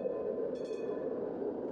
フフフ。